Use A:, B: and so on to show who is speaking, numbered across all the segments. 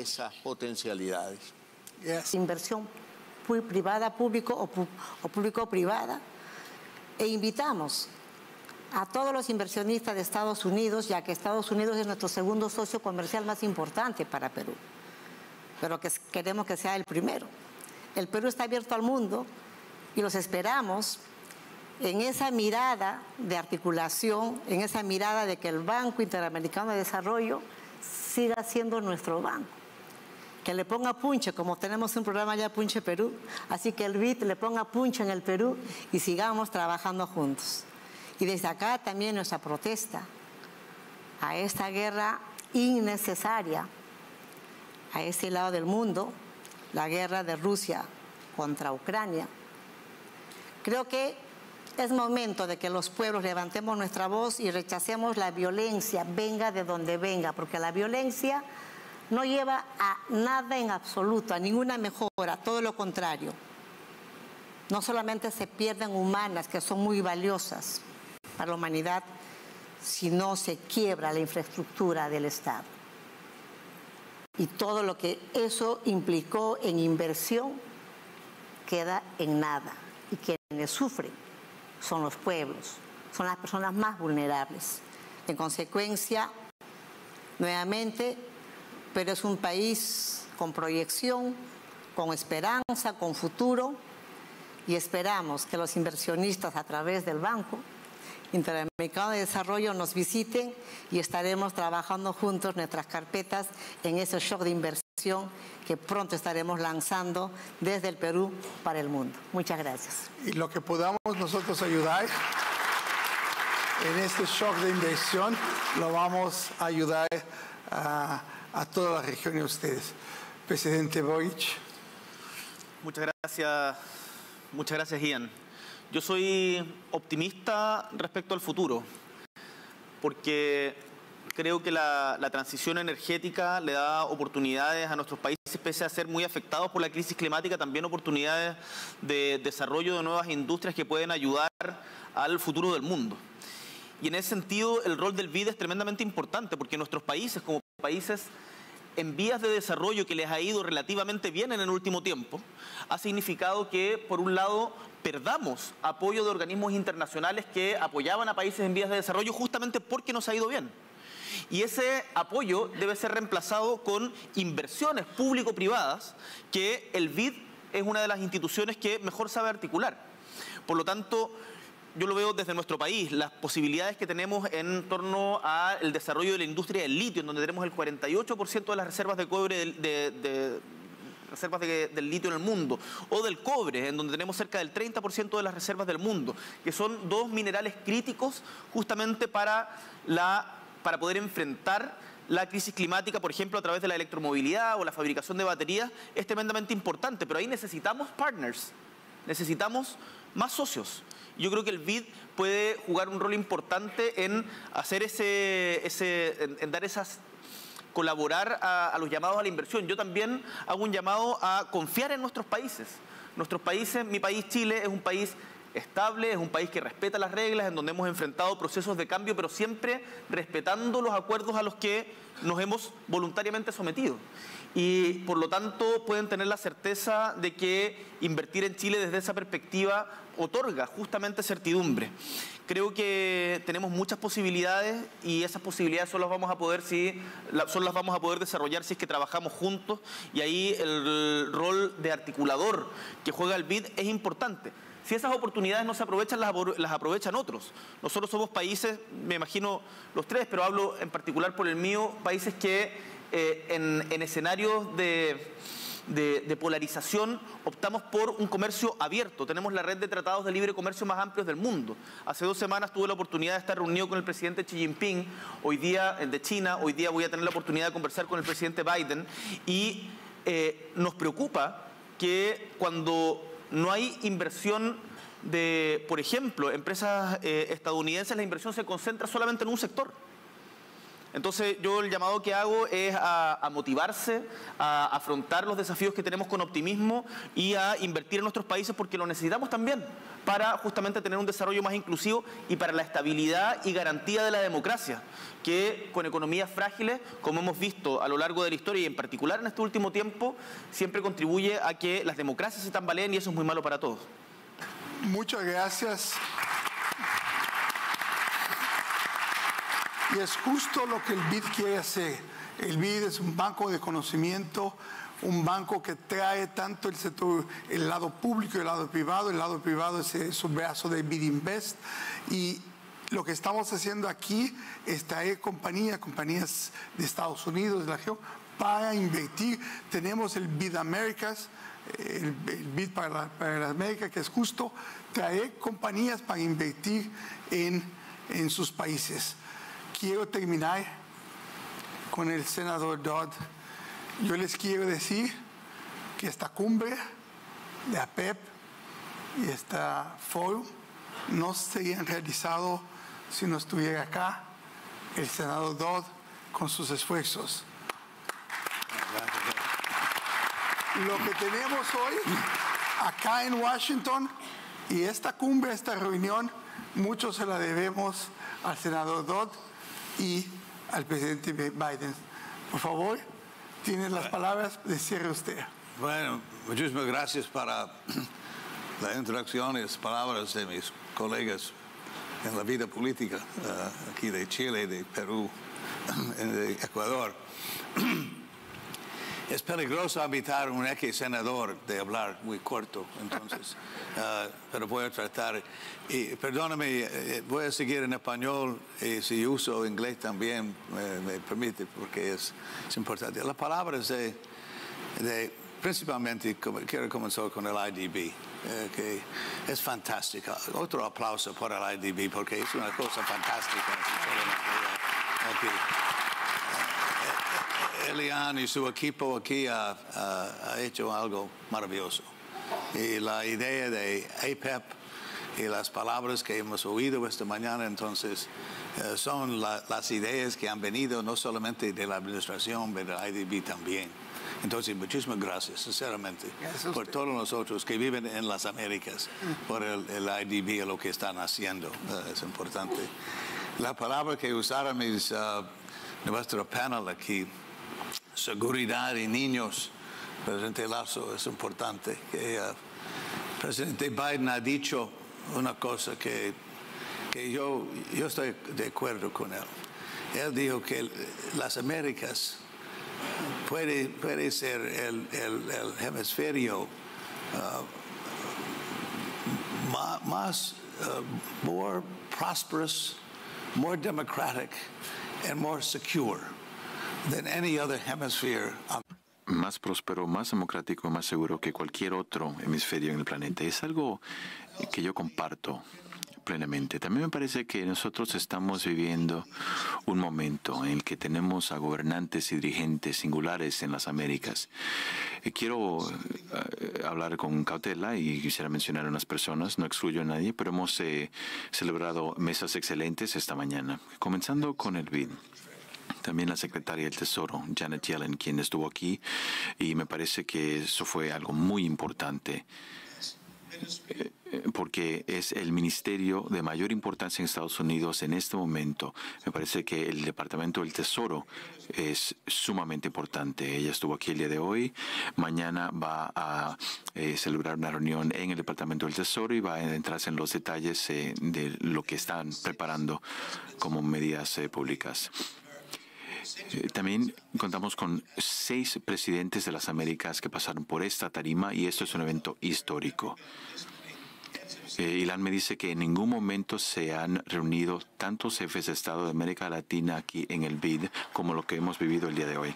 A: esas potencialidades.
B: Inversión privada, público o, público-privada. E invitamos a todos los inversionistas de Estados Unidos, ya que Estados Unidos es nuestro segundo socio comercial más importante para Perú, pero que queremos que sea el primero. El Perú está abierto al mundo y los esperamos en esa mirada de articulación, en esa mirada de que el Banco Interamericano de Desarrollo siga siendo nuestro banco. Que le ponga punche, como tenemos un programa ya Punche Perú, así que el BIT le ponga punche en el Perú y sigamos trabajando juntos. Y desde acá también nuestra protesta a esta guerra innecesaria a ese lado del mundo, la guerra de Rusia contra Ucrania. Creo que es momento de que los pueblos levantemos nuestra voz y rechacemos la violencia, venga de donde venga, porque la violencia no lleva a nada en absoluto, a ninguna mejora, todo lo contrario. No solamente se pierden humanas, que son muy valiosas para la humanidad, sino se quiebra la infraestructura del Estado. Y todo lo que eso implicó en inversión queda en nada. Y quienes sufren son los pueblos, son las personas más vulnerables. En consecuencia, nuevamente, pero es un país con proyección, con esperanza, con futuro, y esperamos que los inversionistas a través del Banco Interamericano de Desarrollo nos visiten y estaremos trabajando juntos nuestras carpetas en ese shock de inversión que pronto estaremos lanzando desde el Perú para el mundo. Muchas gracias.
C: Y lo que podamos nosotros ayudar en este shock de inversión, lo vamos a ayudar a, toda la región y a ustedes. Presidente Boric.
D: Muchas gracias, muchas gracias Ian. Yo soy optimista respecto al futuro, porque creo que la, transición energética le da oportunidades a nuestros países, pese a ser muy afectados por la crisis climática, también oportunidades de desarrollo de nuevas industrias que pueden ayudar al futuro del mundo. Y en ese sentido, el rol del BID es tremendamente importante, porque nuestros países, como países en vías de desarrollo que les ha ido relativamente bien en el último tiempo, ha significado que, por un lado, perdamos apoyo de organismos internacionales que apoyaban a países en vías de desarrollo justamente porque nos ha ido bien. Y ese apoyo debe ser reemplazado con inversiones público-privadas que el BID es una de las instituciones que mejor sabe articular. Por lo tanto, yo lo veo desde nuestro país, las posibilidades que tenemos en torno al desarrollo de la industria del litio, en donde tenemos el 48% de las reservas de cobre de, reservas del litio en el mundo, o del cobre, en donde tenemos cerca del 30% de las reservas del mundo, que son dos minerales críticos justamente para la para poder enfrentar la crisis climática, por ejemplo, a través de la electromovilidad o la fabricación de baterías, es tremendamente importante, pero ahí necesitamos partners, necesitamos más socios. Yo creo que el BID puede jugar un rol importante en hacer ese, ese en, dar esas colaborar a, a, los llamados a la inversión. Yo también hago un llamado a confiar en nuestros países. Nuestros países, mi país Chile es un país estable, es un país que respeta las reglas, en donde hemos enfrentado procesos de cambio, pero siempre respetando los acuerdos a los que nos hemos voluntariamente sometido. Y por lo tanto pueden tener la certeza de que invertir en Chile desde esa perspectiva otorga justamente certidumbre. Creo que tenemos muchas posibilidades y esas posibilidades solo las vamos a poder si solo las vamos a poder desarrollar si es que trabajamos juntos y ahí el rol de articulador que juega el BID es importante si esas oportunidades no se aprovechan, las, aprovechan otros. Nosotros somos países, me imagino los tres, pero hablo en particular por el mío, países que eh, en, escenarios de, de, polarización optamos por un comercio abierto. Tenemos la red de tratados de libre comercio más amplios del mundo. Hace dos semanas tuve la oportunidad de estar reunido con el presidente Xi Jinping, hoy día de China, hoy día voy a tener la oportunidad de conversar con el presidente Biden y eh, nos preocupa que cuando no hay inversión de, por ejemplo, empresas eh, estadounidenses, la inversión se concentra solamente en un sector. Entonces yo el llamado que hago es a, motivarse, a afrontar los desafíos que tenemos con optimismo y a invertir en nuestros países porque lo necesitamos también para justamente tener un desarrollo más inclusivo y para la estabilidad y garantía de la democracia, que con economías frágiles, como hemos visto a lo largo de la historia y en particular en este último tiempo, siempre contribuye a que las democracias se tambaleen y eso es muy malo para todos.
C: Muchas gracias. Y es justo lo que el BID quiere hacer. El BID es un banco de conocimiento, un banco que trae tanto el sector, el lado público y el lado privado. El lado privado es, un brazo de BID Invest. Y lo que estamos haciendo aquí es traer compañías, compañías de Estados Unidos, de la región, para invertir. Tenemos el BID Americas, el, BID para, para las Américas, que es justo traer compañías para invertir en, en sus países quiero terminar con el senador Dodd. Yo les quiero decir que esta cumbre de APEP y esta foro no serían realizado si no estuviera acá el senador Dodd con sus esfuerzos. Lo que tenemos hoy acá en Washington y esta cumbre, esta reunión, mucho se la debemos al senador Dodd y al presidente Biden. Por favor, tiene las palabras de cierre usted.
A: Bueno, muchísimas gracias para la introducción y las palabras de mis colegas en la vida política eh, aquí de Chile, de Perú, de Ecuador. Es peligroso invitar a un ex senador de hablar muy corto, entonces, uh, pero voy a tratar. Y perdóname, eh, voy a seguir en español y si uso inglés también me, permite, porque es, es, importante. Las palabras de, de principalmente, quiero comenzar con el IDB, eh, que es fantástica. Otro aplauso para el IDB, porque es una cosa fantástica. Elian y su equipo aquí ha, hecho algo maravilloso. Y la idea de APEP e y las palabras que hemos oído esta mañana, entonces, eh, son las ideas que han venido no solamente de la administración, pero del IDB también. Entonces, muchísimas gracias, sinceramente, por todos nosotros que viven en las Américas, por el, IDB y lo que están haciendo. Eh, es importante. La palabra que usaron mis, uh, nuestro panel aquí, seguridad y niños, presidente Lazo, es importante. Que, presidente Biden ha dicho una cosa que, yo, yo estoy de acuerdo con él. Él dijo que las Américas puede, puede ser el, el, hemisferio uh, más, uh, more prosperous, more democratic, and more secure
E: más próspero, más democrático, más seguro que cualquier otro hemisferio en el planeta. Es algo que yo comparto plenamente. También me parece que nosotros estamos viviendo un momento en el que tenemos a gobernantes y dirigentes singulares en las Américas. Eh, quiero eh, hablar con cautela y quisiera mencionar a unas personas, no excluyo a nadie, pero hemos eh, celebrado mesas excelentes esta mañana, comenzando con el BID también la secretaria del Tesoro, Janet Yellen, quien estuvo aquí, y me parece que eso fue algo muy importante eh, porque es el ministerio de mayor importancia en Estados Unidos en este momento. Me parece que el Departamento del Tesoro es sumamente importante. Ella estuvo aquí el día de hoy. Mañana va a eh, celebrar una reunión en el Departamento del Tesoro y va a entrarse en los detalles eh, de lo que están preparando como medidas públicas. Eh, también contamos con seis presidentes de las Américas que pasaron por esta tarima y esto es un evento histórico. Eh, Ilan me dice que en ningún momento se han reunido tantos jefes de Estado de América Latina aquí en el BID como lo que hemos vivido el día de hoy.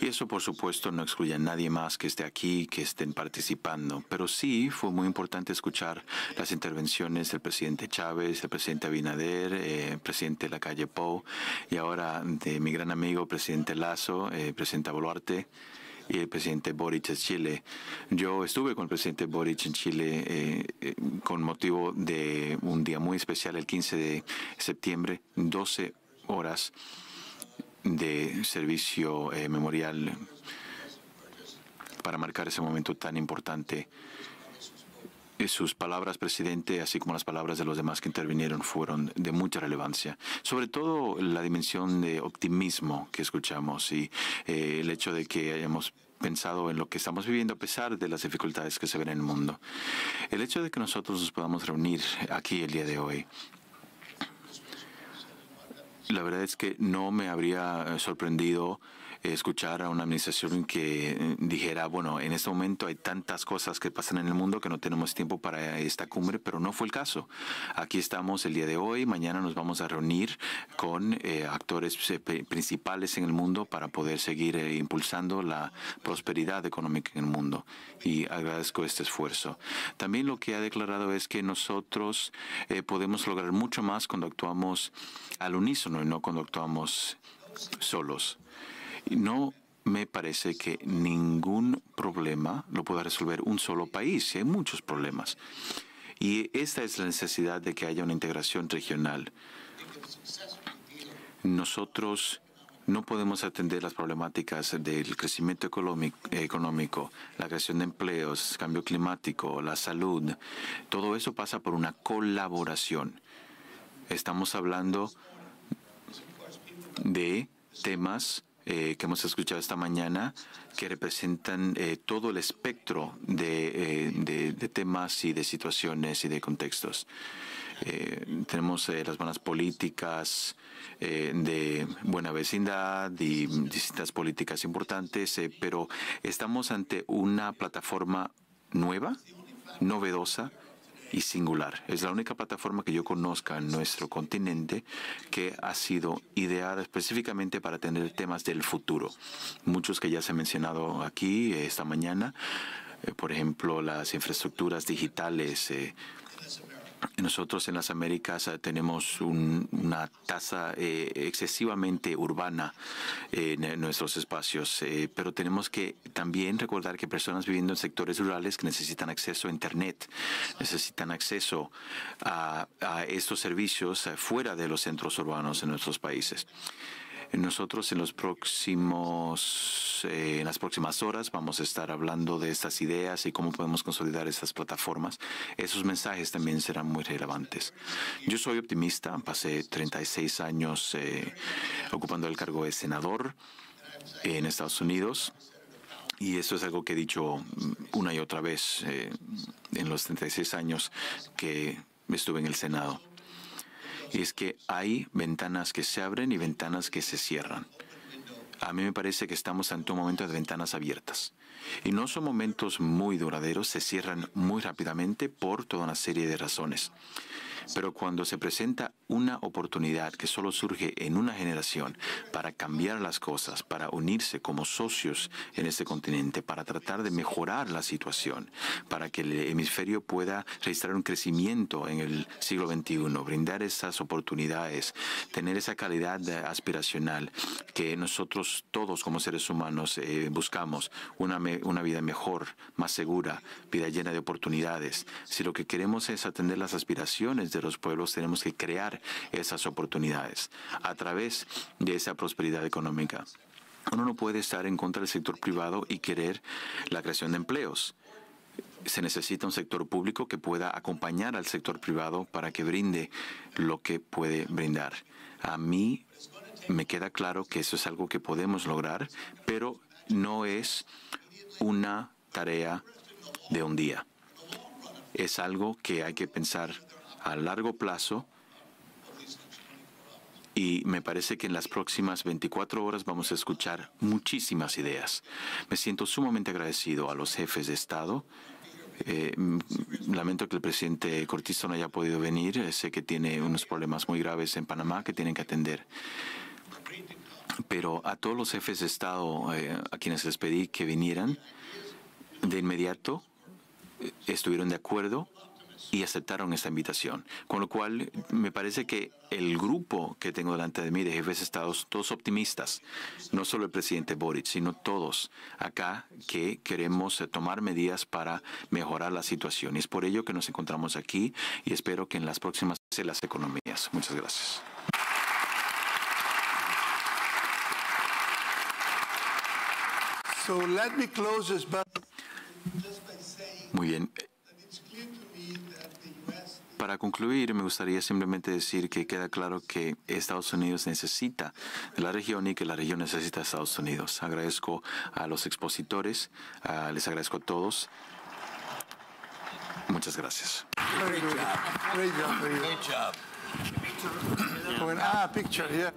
E: Y eso, por supuesto, no excluye a nadie más que esté aquí, que estén participando. Pero sí fue muy importante escuchar las intervenciones del presidente Chávez, del presidente Abinader, eh, presidente de la calle Pou y ahora de mi gran amigo, presidente Lazo, eh, presidente Boluarte y el presidente Boric de Chile. Yo estuve con el presidente Boric en Chile eh, eh, con motivo de un día muy especial, el 15 de septiembre, 12 horas de servicio eh, memorial para marcar ese momento tan importante. Sus palabras, presidente, así como las palabras de los demás que intervinieron, fueron de mucha relevancia. Sobre todo la dimensión de optimismo que escuchamos y eh, el hecho de que hayamos pensado en lo que estamos viviendo a pesar de las dificultades que se ven en el mundo. El hecho de que nosotros nos podamos reunir aquí el día de hoy la verdad es que no me habría sorprendido escuchar a una administración que eh, dijera, bueno, en este momento hay tantas cosas que pasan en el mundo que no tenemos tiempo para esta cumbre, pero no fue el caso. Aquí estamos el día de hoy, mañana nos vamos a reunir con eh, actores eh, principales en el mundo para poder seguir impulsando la prosperidad económica en el mundo y agradezco este esfuerzo. También lo que ha declarado es que nosotros podemos lograr mucho más cuando actuamos al unísono y no cuando actuamos solos. No me parece que ningún problema lo pueda resolver un solo país. Hay muchos problemas. Y esta es la necesidad de que haya una integración regional. Nosotros no podemos atender las problemáticas del crecimiento económico, la creación de empleos, cambio climático, la salud. Todo eso pasa por una colaboración. Estamos hablando de temas eh, que hemos escuchado esta mañana, que representan eh, todo el espectro eh, de, temas y de situaciones y de contextos. tenemos las buenas políticas de buena vecindad y distintas políticas importantes, pero estamos ante una plataforma nueva, novedosa, y singular. Es la única plataforma que yo conozca en nuestro continente que ha sido ideada específicamente para tener temas del futuro. Muchos que ya se han mencionado aquí eh, esta mañana, eh, por ejemplo, las infraestructuras digitales, eh, nosotros en las Américas eh, tenemos una tasa eh, excesivamente urbana en nuestros espacios, eh, pero tenemos que también recordar que personas viviendo en sectores rurales que necesitan acceso a Internet, necesitan acceso a estos servicios fuera de los centros urbanos en nuestros países. Nosotros en los próximos, eh, en las próximas horas vamos a estar hablando de estas ideas y cómo podemos consolidar estas plataformas. Esos mensajes también serán muy relevantes. Yo soy optimista, pasé 36 años eh, ocupando el cargo de senador en Estados Unidos. Y eso es algo que he dicho una y otra vez eh, en los 36 años que estuve en el Senado y es que hay ventanas que se abren y ventanas que se cierran. A mí me parece que estamos ante un momento de ventanas abiertas. Y no son momentos muy duraderos, se cierran muy rápidamente por toda una serie de razones. Pero cuando se presenta una oportunidad que solo surge en una generación para cambiar las cosas, para unirse como socios en este continente, para tratar de mejorar la situación, para que el hemisferio pueda registrar un crecimiento en el siglo XXI, brindar esas oportunidades, tener esa calidad aspiracional que nosotros todos como seres humanos eh, buscamos, una, una vida mejor, más segura, vida llena de oportunidades. Si lo que queremos es atender las aspiraciones de los pueblos, tenemos que crear esas oportunidades a través de esa prosperidad económica. Uno no puede estar en contra del sector privado y querer la creación de empleos. Se necesita un sector público que pueda acompañar al sector privado para que brinde lo que puede brindar. A mí me queda claro que eso es algo que podemos lograr, pero no es una tarea de un día. Es algo que hay que pensar a largo plazo y me parece que en las próximas 24 horas vamos a escuchar muchísimas ideas. Me siento sumamente agradecido a los jefes de Estado. Eh, lamento que el presidente Cortizo no haya podido venir. Eh, sé que tiene unos problemas muy graves en Panamá que tienen que atender. Pero a todos los jefes de Estado eh, a quienes les pedí que vinieran, de inmediato estuvieron de acuerdo y aceptaron esta invitación. Con lo cual, me parece que el grupo que tengo delante de mí de jefes de Estados, todos optimistas, no solo el presidente Boric, sino todos acá que queremos eh, tomar medidas para mejorar la situación. Y es por ello que nos encontramos aquí y espero que en las próximas las economías. Muchas gracias.
C: So let me close this,
E: Muy bien. Para concluir, me gustaría simplemente decir que queda claro que Estados Unidos necesita de la región y que la región necesita de Estados Unidos. Agradezco a los expositores, les agradezco a todos. Muchas gracias.
C: Great job, very good.
A: Great job.
C: Ah, picture, yeah.